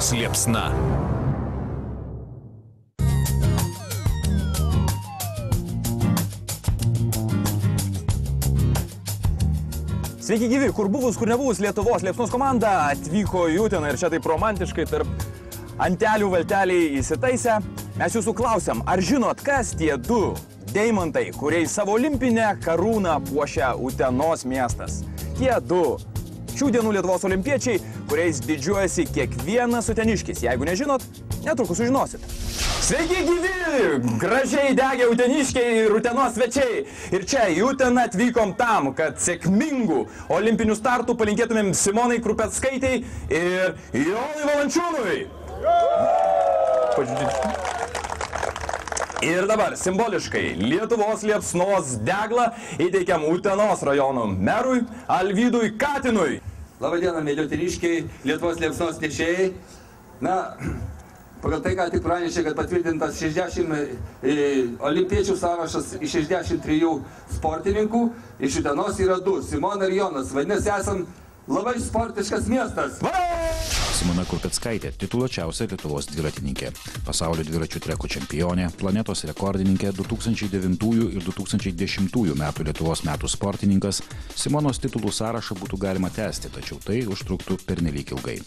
Lietuvos liepsna. Sveiki gyvi, kur buvus, kur nebuvus Lietuvos Liepsnos komanda atvyko į Uteną ir čia taip romantiškai tarp antelių valteliai įsitaisę. Mes jūsų klausiam, ar žinot, kas tie du deimantai, kuriais savo olimpinę karūną puošia Utenos miestas? Tie du šių dienų Lietuvos olimpiečiai, kuriais didžiuojasi kiekvienas uteniškis. Jeigu nežinot, netrukus sužinosit. Sveiki gyvi, gražiai degė uteniškiai ir utenos svečiai. Ir čia į Uteną atvykom tam, kad sėkmingų olimpinių startų palinkėtumėm Simonai Krupetskaitei ir Jonui Valančiūnui. Ir dabar simboliškai Lietuvos liepsnos deglą įteikiam Utenos rajono merui Alvydui Katinui. Labadiena, mėly uteniškiai, Lietuvos liepsnos nešėjai. Na, pagal tai, ką tik pranešė, kad patvirtintas 60 e, olimpiečių sąrašas iš 63 sportininkų, iš Utenos yra du - Simona ir Jonas. Vadinasi, esam labai sportiškas miestas. Simona Kurpetskaitė - tituluočiausia Lietuvos dviratininkė, pasaulio dviračių treko čempionė, planetos rekordininkė 2009 ir 2010 metų Lietuvos metų sportininkas. Simonos titulų sąrašą būtų galima tęsti, tačiau tai užtruktų pernelyg ilgai.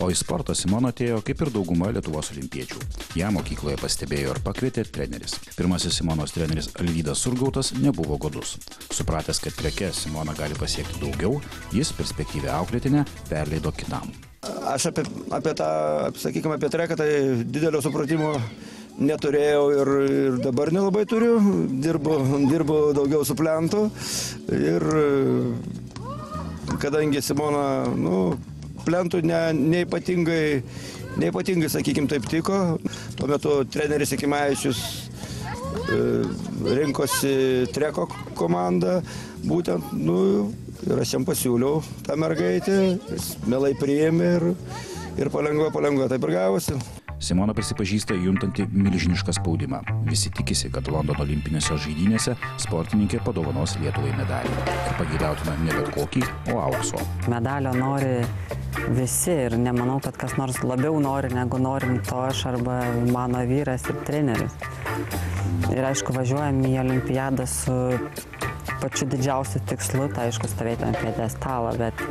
O į sportą Simona atėjo kaip ir dauguma Lietuvos olimpiečių. Ja mokykloje pastebėjo ir pakvietė treneris. Pirmasis Simonos treneris Alvydas Surgautas nebuvo godus. Supratęs, kad preke Simona gali pasiekti daugiau, jis perspektyvę auklėtinę perleido kitam. Aš apie, apie tą, sakykime, apie treką tai didelio supratimo neturėjau ir, ir dabar nelabai turiu. Dirbu, dirbu daugiau su plentu. Ir kadangi Simona, nu, plentų ne, neipatingai, neipatingai, sakykime, taip tiko, tuo metu treneris Ekimavičius e, rinkosi treko komandą, būtent, nu, ir aš jam pasiūliau tą mergaitę, jis mielai priėmė ir, ir palengva, palengva taip ir gavosi. Simona prisipažįsta juntanti milžinišką spaudimą. Visi tikisi, kad Londono olimpinėse žaidynėse sportininkė padovanos Lietuvai medalį. Ir pageidautina ne bet kokį, o aukso. Medalio nori visi ir nemanau, kad kas nors labiau nori, negu norim to aš arba mano vyras ir treneris. Ir aišku, važiuojam į olimpiadą su pačiu didžiausiu tikslu, tai aišku, stovėti ant piedestalo, bet,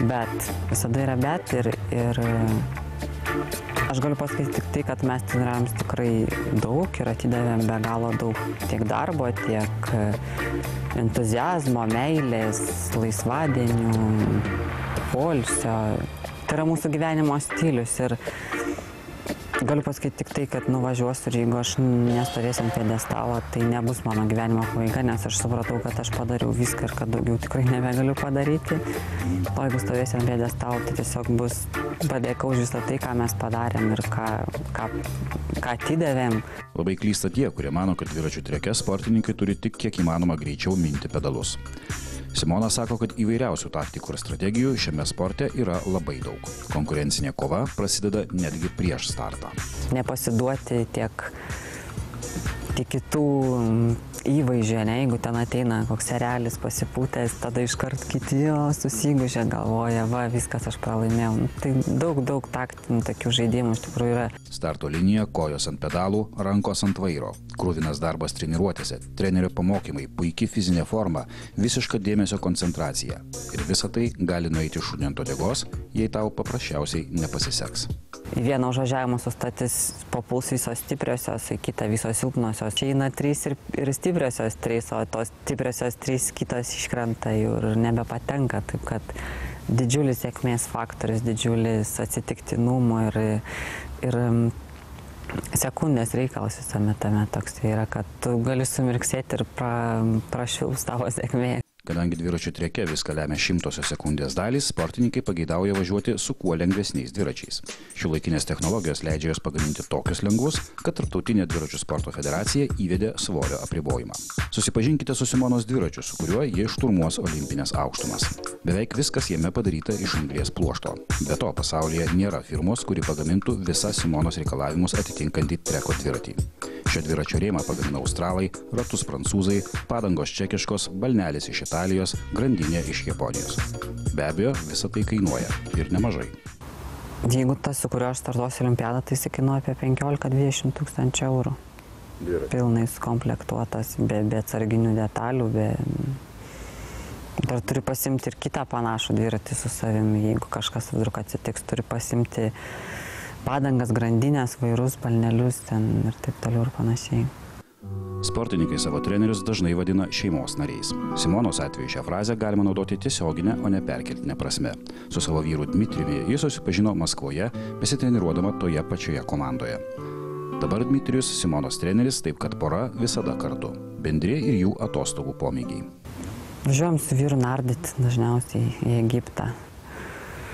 bet visada yra bet ir, ir aš galiu pasakyti tik tai, kad mes treneriams tikrai daug ir atidavėm be galo daug tiek darbo, tiek entuzijazmo, meilės, laisvadienių, polsio. Tai yra mūsų gyvenimo stilius ir galiu pasakyti tik tai, kad nuvažiuosiu ir jeigu aš nestovėsiu ant piedestalo, tai nebus mano gyvenimo pabaiga, nes aš supratau, kad aš padariau viską ir kad daugiau tikrai nebegaliu padaryti. O jeigu stovėsiu ant piedestalo, tai tiesiog bus padėka už visą tai, ką mes padarėm ir ką, ką, ką atidavėm. Labai klysta tie, kurie mano, kad dviračių treke sportininkai turi tik kiek įmanoma greičiau minti pedalus. Simona sako, kad įvairiausių taktikų ir strategijų šiame sporte yra labai daug. Konkurencinė kova prasideda netgi prieš startą. Nepasiduoti tiek, tiek kitų įvaizdžio, ne, jeigu ten ateina koks serelis pasipūtęs, tada iškart kiti jo susigužė, galvoja, va, viskas aš pralaimėjau. Nu, tai daug, daug taktinių tokių žaidimų iš tikrųjų yra. Starto linija, kojos ant pedalų, rankos ant vairo, krūvinas darbas treniruotėse, trenerio pamokymai, puikia fizinė forma, visiška dėmesio koncentracija. Ir visa tai gali nueiti šunį ant odegos, jei tau paprasčiausiai nepasiseks. Į vieną užvažiavimą sustatys papuls visos stipriosios, į kitą visos silpnosios. Čia eina trys ir, ir stipriosios trys, o tos stipriosios trys kitos iškrenta jau ir nebepatenka. Taip kad didžiulis sėkmės faktorius, didžiulis atsitiktinumo ir, ir sekundės reikalas visame tame toks yra, kad tu gali sumirksėti ir pra, prašils tavo sėkmė. Kadangi dviračių treke viską lemia šimtosios sekundės dalys, sportininkai pageidauja važiuoti su kuo lengvesniais dviračiais. Šiuolaikinės technologijos leidžia juos pagaminti tokius lengvus, kad Tarptautinė dviračių sporto federacija įvedė svorio apribojimą. Susipažinkite su Simonos dviračiu, su kuriuo jie šturmuos olimpinės aukštumas. Beveik viskas jame padaryta iš anglies pluošto. Be to, pasaulyje nėra firmos, kuri pagamintų visą Simonos reikalavimus atitinkantį treko dviratį. Šio dviračio rėmą pagamino australai, ratus prancūzai, padangos čekiškos, balnelis iš Italijos, grandinė iš Japonijos. Be abejo, visa tai kainuoja ir nemažai. Jeigu tas, su kuriuo aš startuosiu olimpiadą, tai jis kainuoja apie 15-20 tūkstančių eurų. Pilnai sukomplektuotas, be, be atsarginių detalių, be... Dar turi pasimti ir kitą panašų dviratį su savimi, jeigu kažkas vidurk atsitiks, turi pasimti padangas, grandinės, vairus, balnelius ten ir taip toliau ir panašiai. Sportininkai savo trenerius dažnai vadina šeimos nariais. Simonos atveju šią frazę galima naudoti tiesioginę, o ne perkeltinę prasme. Su savo vyru Dmitrijumi jis susipažino Maskvoje, besitreniruodama toje pačioje komandoje. Dabar Dmitrijus Simonos treneris, taip kad pora visada kartu. Bendri ir jų atostogų pomėgiai. Važiuojam su vyru nardyti dažniausiai į Egiptą.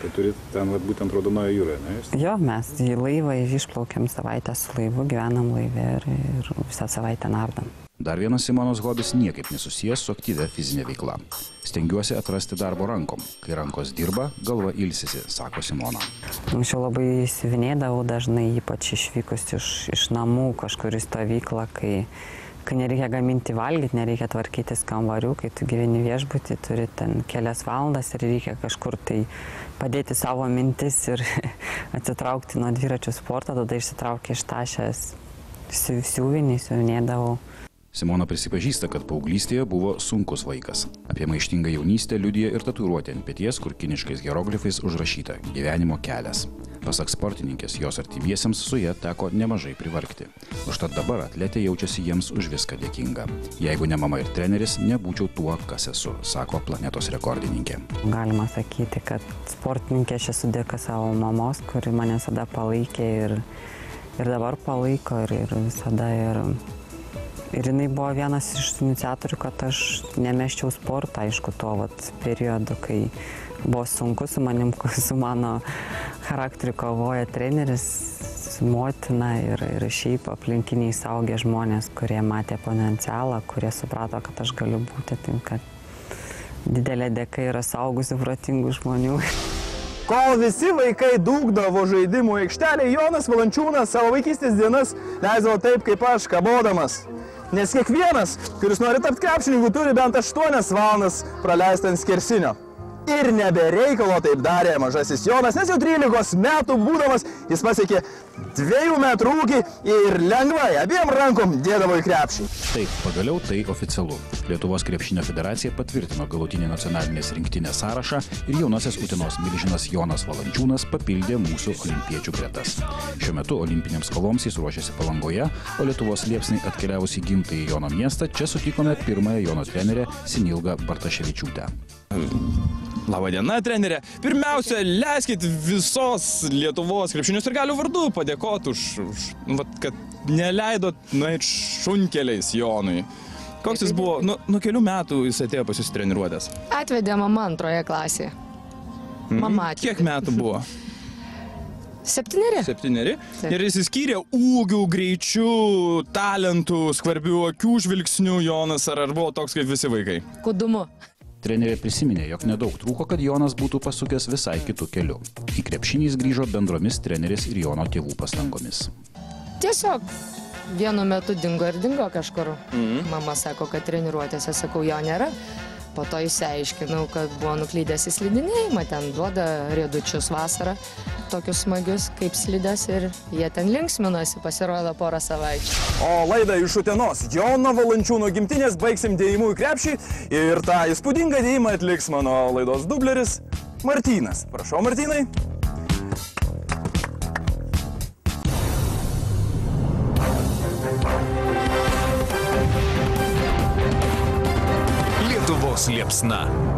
Tai turit ten vat, būtent Raudonojo jūroje, ne? Jo, mes į laivą išplaukėm savaitę su laivu, gyvenam laive ir, ir visą savaitę nardam. Dar vienas Simonos hobis niekaip nesusijęs su aktyvia fizinė veikla. Stengiuosi atrasti darbo rankom. Kai rankos dirba, galva ilsisi, sako Simona. Anksčiau labai įsivinėdavau dažnai, ypač išvykus iš, iš namų kažkur į stovyklą, kai, kai nereikia gaminti valgyti, nereikia tvarkytis kambarių, kai tu gyveni viešbutį, turi ten kelias valandas ir reikia kažkur tai padėti savo mintis ir atsitraukti nuo dviračių sporto, tada išsitraukė iš tašės siūvinį, siuvinėdavau. Simona prisipažįsta, kad paauglystėje buvo sunkus vaikas. Apie maištingą jaunystę liudija ir tatuiruotė ant pėties, kur kiniškais hieroglifais užrašyta - gyvenimo kelias. Pasak sportininkės, jos artimiesiems su ja teko nemažai privarkti. Užtat dabar atletė jaučiasi jiems už viską dėkinga. Jeigu ne mama ir treneris, nebūčiau tuo, kas esu, sako planetos rekordininkė. Galima sakyti, kad sportininkė aš esu dėka savo mamos, kuri mane visada palaikė ir, ir dabar palaiko ir, ir visada. Ir, ir jinai buvo vienas iš iniciatorių, kad aš nemeščiau sportą, aišku, tuo vat, periodu, kai buvo sunku su manim, su mano charakteriu kovoja treneris, su motina ir, ir šiaip aplinkiniai saugė žmonės, kurie matė potencialą, kurie suprato, kad aš galiu būti, tai kad didelė dėka yra saugusių protingų žmonių. Kol visi vaikai dūkdavo žaidimų aikštelėje, Jonas Valančiūnas savo vaikystės dienas leisdavo taip kaip aš, kabodamas. Nes kiekvienas, kuris nori tapti krepšininku, turi bent 8 valandas praleisti ant skersinio. Ir nebereikalo taip darė mažasis Jonas, nes jau 13 metų būdamas jis pasiekė 2 metrų ūkį ir lengvai abiem rankom dėdavo į krepšį. Taip, pagaliau tai oficialu. Lietuvos krepšinio federacija patvirtino galutinį nacionalinės rinktinės sąrašą ir jaunasis Utinos milžinas Jonas Valančiūnas papildė mūsų olimpiečių gretas. Šiuo metu olimpinėms kovoms jis ruošiasi palangoje, o Lietuvos liepsnai atkeliavus į gimtąjį Jono miestą, čia sutikome pirmąją Jono trenerę Sinilgą Bartaševičiūtę. Labadiena, trenerė. Pirmiausia, leiskit visos Lietuvos krepšinio ir galių vardu padėkoti už, už nu, vat, kad neleidot nueiti šunkeliais Jonui. Koks jis buvo, nu, nuo kelių metų jis atėjo pas jūs treniruotės? Atvedė mama antroje klasėje. Mama atvedė. Kiek metų buvo? Septyneri. Septyneri. Taip. Ir jis įskyrė ūgių, greičių, talentų, skvarbių akių žvilgsnių Jonas, ar, ar buvo toks kaip visi vaikai? Kudumu. Trenerė prisiminė, jog nedaug trūko, kad Jonas būtų pasukęs visai kitų kelių. Į krepšinį jis grįžo bendromis trenerės ir Jono tėvų pastangomis. Tiesiog vienu metu dingo ir dingo kažkur. Mama sako, kad treniruotėse, sakau, jo nėra. Po to išsiaiškinau, kad buvo nuklydęs į slidinėjimą, ten duoda riedučius vasarą, tokius smagius kaip slidės ir jie ten linksminosi, pasirodo porą savaičių. O laidą iš Utenos Jono Valančiūno gimtinės baigsim dėjimų į krepšį ir tą įspūdingą dėjimą atliks mano laidos dubleris Martynas. Prašau, Martynai. Lietuvos liepsna.